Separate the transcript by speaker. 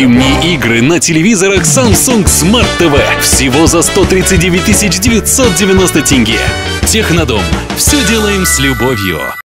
Speaker 1: Зимние игры на телевизорах Samsung Smart TV всего за 139 990 тенге. Технодом. Все делаем с любовью.